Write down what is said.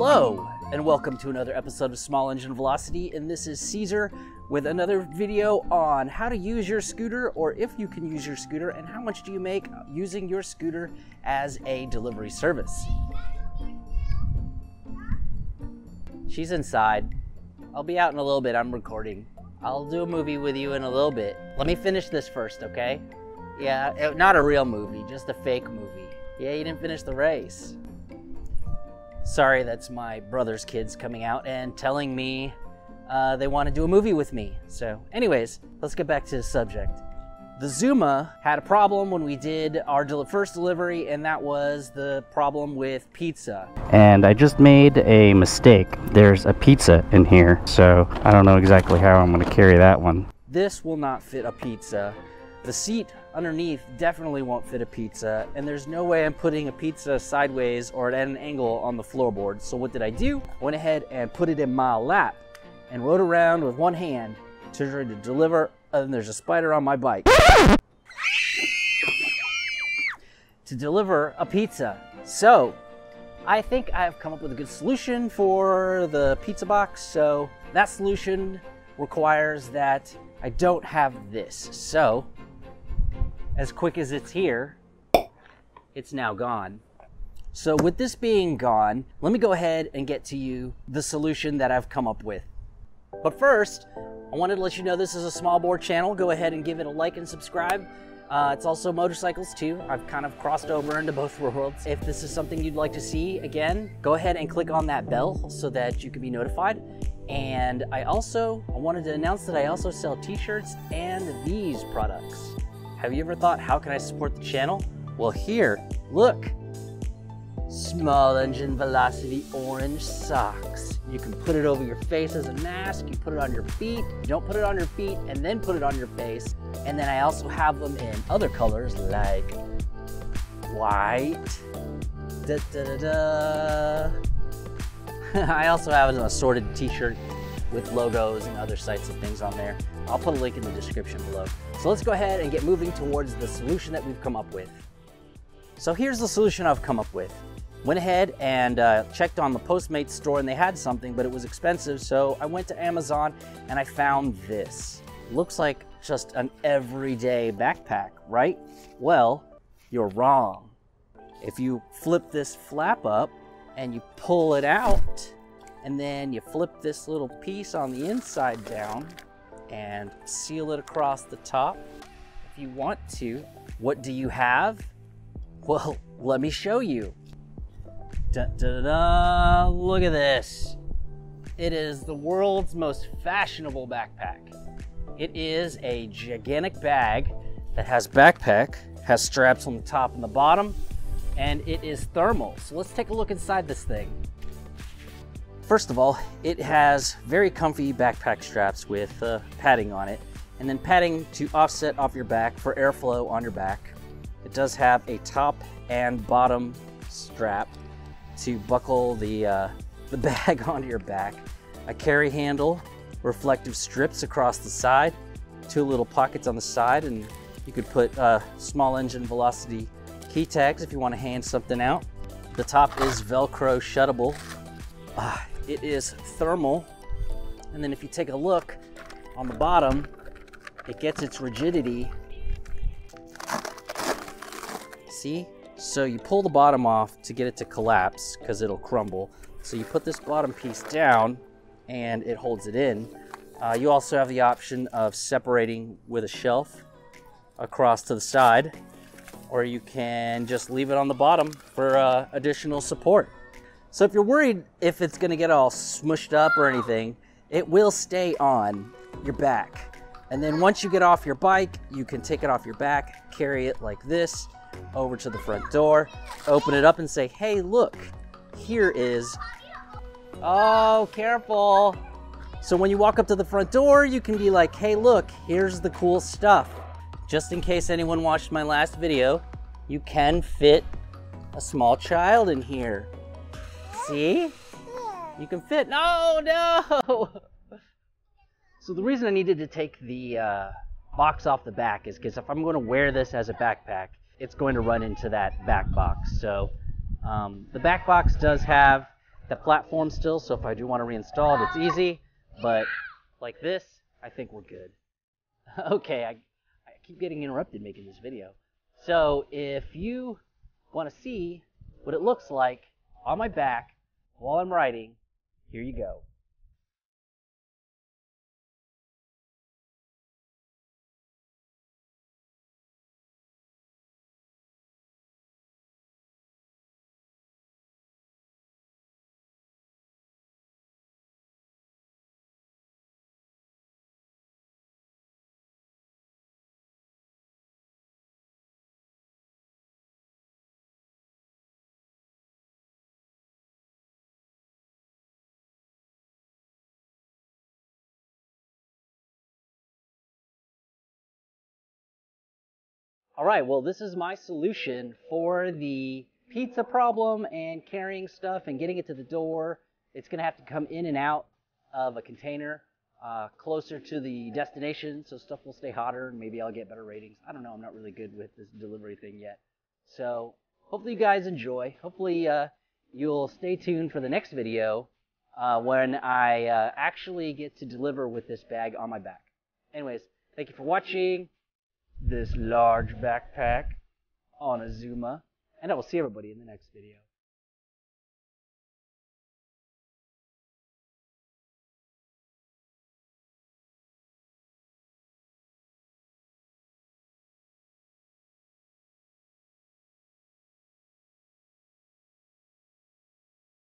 Hello, and welcome to another episode of Small Engine Velocity. And this is Caesar with another video on how to use your scooter, or if you can use your scooter, and how much do you make using your scooter as a delivery service. She's inside. I'll be out in a little bit. I'm recording. I'll do a movie with you in a little bit. Let me finish this first, okay? Yeah, eh, not a real movie, just a fake movie. Yeah, you didn't finish the race. Sorry, that's my brother's kids coming out and telling me uh, they want to do a movie with me. So, anyways, let's get back to the subject. The Zuma had a problem when we did our del- first delivery, and that was the problem with pizza. And I just made a mistake. There's a pizza in here, so I don't know exactly how I'm going to carry that one. This will not fit a pizza. The seat underneath definitely won't fit a pizza, and there's no way I'm putting a pizza sideways or at an angle on the floorboard. So what did I do? Went ahead and put it in my lap and rode around with one hand to try to deliver. And then there's a spider on my bike. to deliver a pizza. So I think I've come up with a good solution for the pizza box. So that solution requires that I don't have this. So as quick as it's here, it's now gone. So with this being gone, let me go ahead and get to you the solution that I've come up with. But first, I wanted to let you know this is a small bore channel. Go ahead and give it a like and subscribe. Uh, it's also motorcycles too. I've kind of crossed over into both worlds. If this is something you'd like to see again, go ahead and click on that bell so that you can be notified. And I also I wanted to announce that I also sell t-shirts and these products. Have you ever thought how can I support the channel? Well, here, look. Small engine velocity orange socks. You can put it over your face as a mask. You put it on your feet. You don't put it on your feet and then put it on your face. And then I also have them in other colors like white. Da, da, da, da. I also have an assorted t-shirt with logos and other sites and things on there. I'll put a link in the description below. So let's go ahead and get moving towards the solution that we've come up with. So here's the solution I've come up with. Went ahead and uh, checked on the Postmates store and they had something, but it was expensive. So I went to Amazon and I found this. Looks like just an everyday backpack, right? Well, you're wrong. If you flip this flap up and you pull it out, and then you flip this little piece on the inside down and seal it across the top if you want to. What do you have? Well, let me show you. Da, da, da. Look at this. It is the world's most fashionable backpack. It is a gigantic bag that has backpack, has straps on the top and the bottom, and it is thermal. So let's take a look inside this thing. First of all, it has very comfy backpack straps with uh, padding on it, and then padding to offset off your back for airflow on your back. It does have a top and bottom strap to buckle the, uh, the bag onto your back, a carry handle, reflective strips across the side, two little pockets on the side, and you could put uh, small engine velocity key tags if you want to hand something out. The top is Velcro shuttable. Ah, it is thermal. And then if you take a look on the bottom, it gets its rigidity. See? So you pull the bottom off to get it to collapse because it'll crumble. So you put this bottom piece down and it holds it in. Uh, you also have the option of separating with a shelf across to the side or you can just leave it on the bottom for uh, additional support. So if you're worried if it's gonna get all smushed up or anything, it will stay on your back. And then once you get off your bike, you can take it off your back, carry it like this over to the front door, open it up and say, hey, look, here is, oh, careful. So when you walk up to the front door, you can be like, hey, look, here's the cool stuff. Just in case anyone watched my last video, you can fit a small child in here. See? You can fit. No, no! So the reason I needed to take the uh, box off the back is because if I'm going to wear this as a backpack, it's going to run into that back box. So um, the back box does have the platform still, so if I do want to reinstall it, it's easy. But like this, I think we're good. okay, I, I keep getting interrupted making this video. So if you want to see what it looks like on my back while I'm writing, here you go. All right, well, this is my solution for the pizza problem and carrying stuff and getting it to the door. It's going to have to come in and out of a container uh, closer to the destination so stuff will stay hotter and maybe I'll get better ratings. I don't know. I'm not really good with this delivery thing yet. So hopefully you guys enjoy. Hopefully uh, you'll stay tuned for the next video uh, when I uh, actually get to deliver with this bag on my back. Anyways, thank you for watching this large backpack on a Azuma, and I will see everybody in the next video.